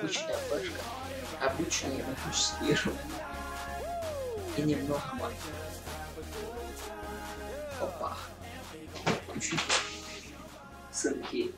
обычная флешка, обычные магические режим и немного магии. Опа. Включите. Сынки.